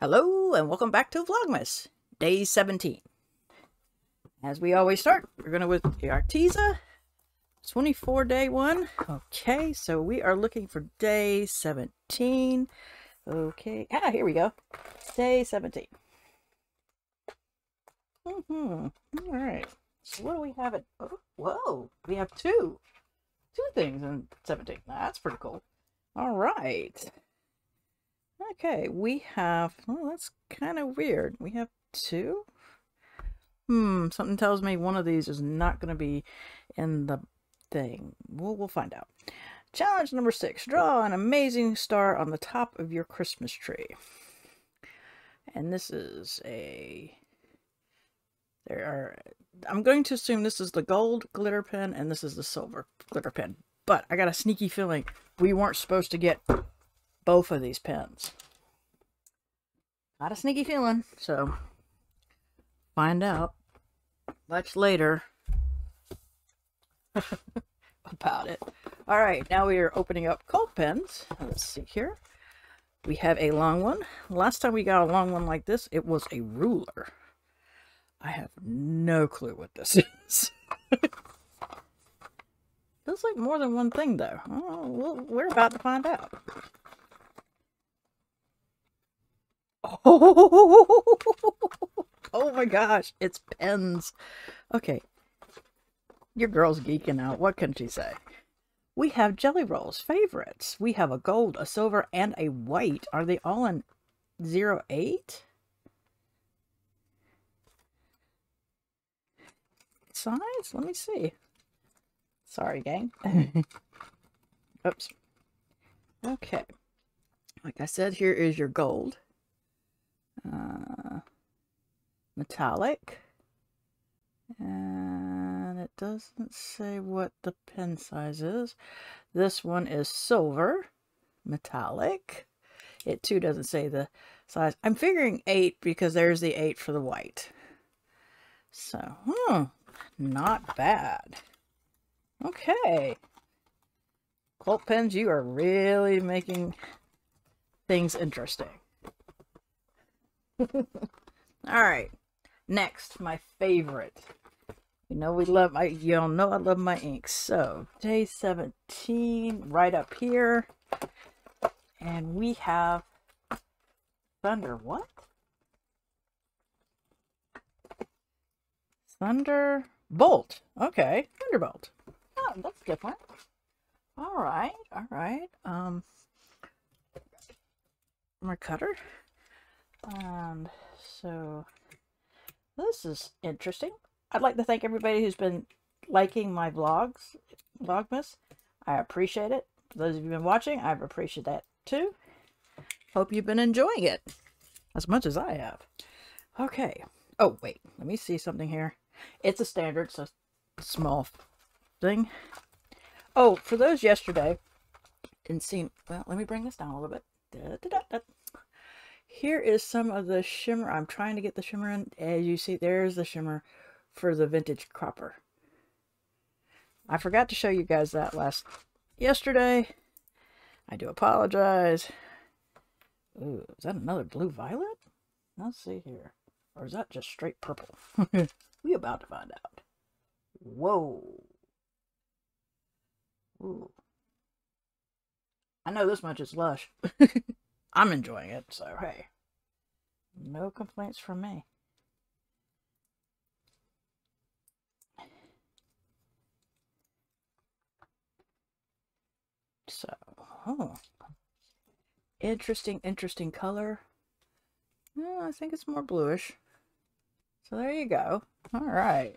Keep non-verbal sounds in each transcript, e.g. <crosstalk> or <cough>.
Hello and welcome back to Vlogmas, day 17. As we always start, we're going to with the Arteza 24 day one. Okay, so we are looking for day 17. Okay, ah, here we go. Day 17. Mm-hmm. All right. So what do we have it? Oh, whoa, we have two. Two things in 17. That's pretty cool. All right. Okay, we have, well, that's kind of weird. We have two? Hmm, something tells me one of these is not going to be in the thing. We'll, we'll find out. Challenge number six. Draw an amazing star on the top of your Christmas tree. And this is a... There are... I'm going to assume this is the gold glitter pen and this is the silver glitter pen. But I got a sneaky feeling we weren't supposed to get both of these pens. Got a sneaky feeling, so find out much later <laughs> about it. All right, now we are opening up Cult Pens. Let's see here. We have a long one. Last time we got a long one like this, it was a ruler. I have no clue what this <laughs> is. Feels like more than one thing, though. Oh, we're about to find out. Oh, <laughs> oh my gosh, it's pens. Okay. Your girl's geeking out. What can she say? We have Gelly Rolls favorites. We have a gold, a silver, and a white. Are they all in 08? Size? Let me see. Sorry, gang. <laughs> Oops. Okay. Like I said, here is your gold uh, metallic. And it doesn't say what the pen size is. This one is silver, metallic. It too doesn't say the size. I'm figuring 8 because there's the 8 for the white. So, hmm, not bad. Okay. Cult pens, you are really making things interesting. <laughs> All right. Next, my favorite. You know we love my y'all know I love my inks. So day 17 right up here. And we have Thunder what? Thunder Bolt. Okay. Thunderbolt. Oh, that's different. All right. All right. Um my cutter. And so this is interesting. I'd like to thank everybody who's been liking my vlogs, Vlogmas. I appreciate it. For those of you who've been watching, I appreciate that too. Hope you've been enjoying it as much as I have. Okay. Oh, wait. Let me see something here. It's a standard, so small thing. Oh, for those yesterday, didn't see... Well, let me bring this down a little bit. Da, da, da, here is some of the shimmer. I'm trying to get the shimmer in. As you see, there's the shimmer for the vintage cropper. I forgot to show you guys that last yesterday. I do apologize. Ooh, is that another blue violet? Let's see here. Or is that just straight purple? <laughs> we about to find out. Whoa. Ooh. I know this much is lush. <laughs> I'm enjoying it, so hey. No complaints from me. So, oh. Interesting, interesting color. Oh, I think it's more bluish. So there you go. All right.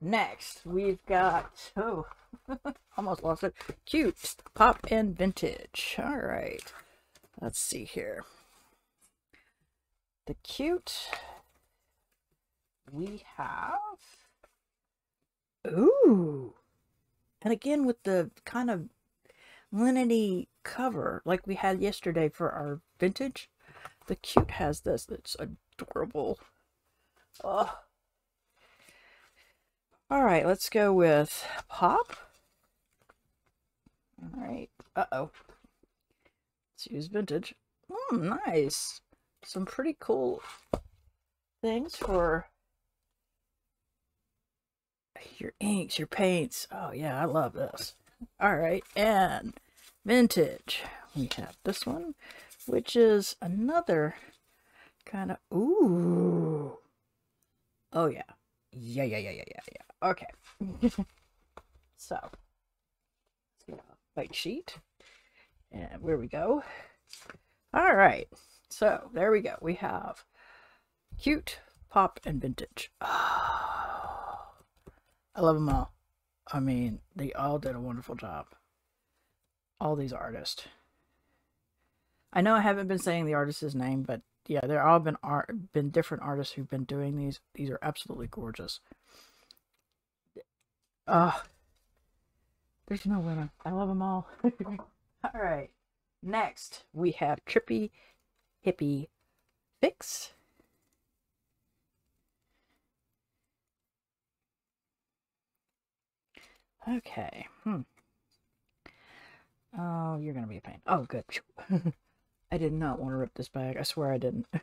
Next, we've got, oh, <laughs> almost lost it. Cute Pop and Vintage. All right. Let's see here. The cute, we have, ooh, and again with the kind of lineny cover like we had yesterday for our vintage. The cute has this. It's adorable. Oh, all right, let's go with pop. All right. Uh-oh. Let's use vintage. Mm, nice. Some pretty cool things for your inks, your paints. Oh, yeah, I love this. All right, and vintage. We have this one, which is another kind of, ooh. Oh, yeah. Yeah, yeah, yeah, yeah, yeah, yeah. Okay. <laughs> so, white sheet. And where we go. All right. So, there we go. We have cute, pop, and vintage. Oh, <sighs> I love them all. I mean, they all did a wonderful job. All these artists. I know I haven't been saying the artist's name, but yeah, there all been art been different artists who've been doing these. These are absolutely gorgeous. Uh, there's no women. I love them all. <laughs> all right. Next, we have Trippy Hippie Fix. Okay. Hmm. Oh, you're going to be a pain. Oh, good. <laughs> I did not want to rip this bag. I swear I didn't. <laughs>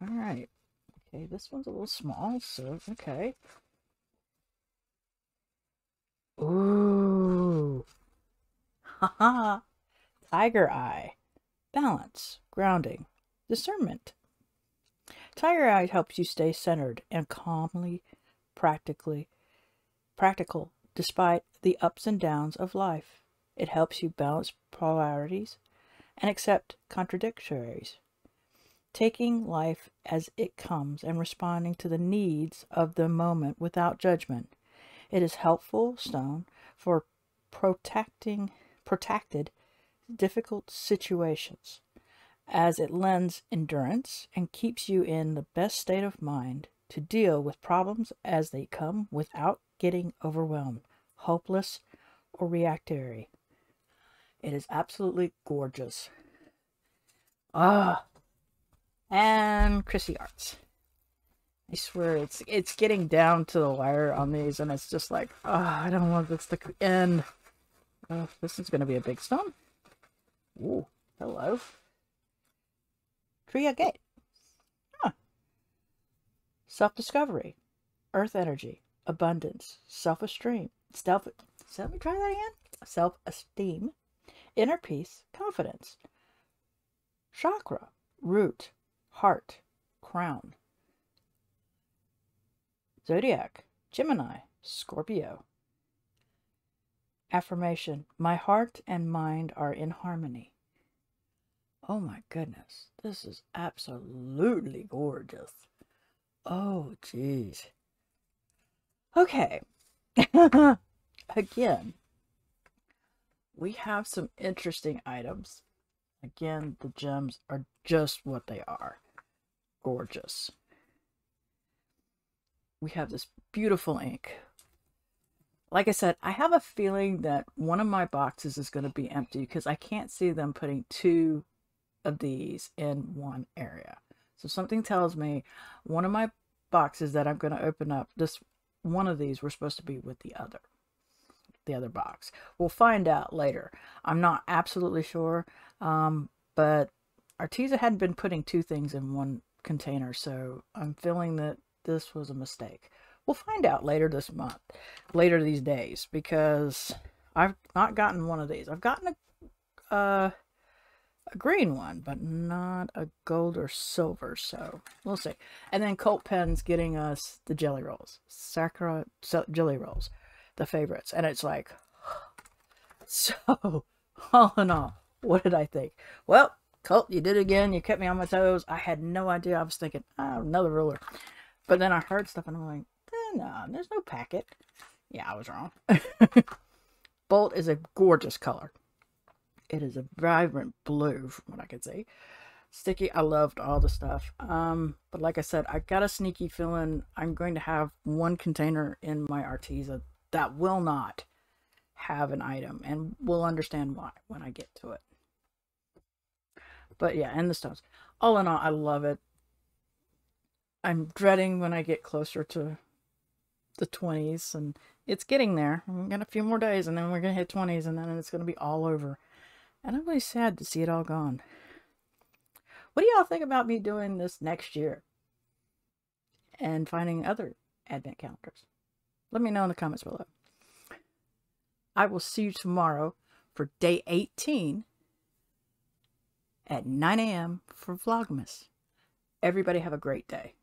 All right. Okay, this one's a little small, so okay. Ooh. Haha. Tiger Eye. Balance, grounding, discernment. Tiger Eye helps you stay centered and calmly, practically practical despite the ups and downs of life. It helps you balance polarities and accept contradictories, taking life as it comes and responding to the needs of the moment without judgment. It is helpful stone for protecting protected difficult situations as it lends endurance and keeps you in the best state of mind to deal with problems as they come without getting overwhelmed, hopeless, or reactionary. It is absolutely gorgeous. Ah, and Krisia Art's. I swear it's it's getting down to the wire on these, and it's just like, oh, I don't want this to end. Oh, this is going to be a big stone. Ooh, hello. Tree Agate. Huh. Self-discovery. Earth energy abundance, self-esteem, self, let me try that again. Self-esteem, inner peace, confidence, chakra, root, heart, crown, zodiac, Gemini, Scorpio. Affirmation, my heart and mind are in harmony. Oh my goodness, this is absolutely gorgeous. Oh, geez. Okay. <laughs> Again, we have some interesting items. Again, the gems are just what they are. Gorgeous. We have this beautiful ink. Like I said, I have a feeling that one of my boxes is going to be empty because I can't see them putting two of these in one area. So something tells me one of my boxes that I'm going to open up, this one of these were supposed to be with the other the other box we'll find out later i'm not absolutely sure um, but arteza hadn't been putting two things in one container so i'm feeling that this was a mistake we'll find out later this month later these days because i've not gotten one of these i've gotten a uh, a green one, but not a gold or silver, so we'll see. And then Cult Pens getting us the Gelly Rolls. Sakura Gelly Rolls, the favorites. And it's like, <sighs> so, <laughs> all in all, what did I think? Well, Cult, you did it again. You kept me on my toes. I had no idea. I was thinking, oh, another ruler. But then I heard stuff and I'm like, eh, no, there's no packet. Yeah, I was wrong. <laughs> Bolt is a gorgeous color. It is a vibrant blue from what I can see. Stickii, I loved all the stuff. Um, but like I said, I got a sneaky feeling I'm going to have one container in my Arteza that will not have an item. And we'll understand why when I get to it. But yeah, and the stones. All in all, I love it. I'm dreading when I get closer to the 20s and it's getting there. We got a few more days and then we're going to hit 20s and then it's going to be all over And I'm really sad to see it all gone. What do y'all think about me doing this next year? And finding other advent calendars? Let me know in the comments below. I will see you tomorrow for day 18 at 9 a.m. for Vlogmas. Everybody have a great day.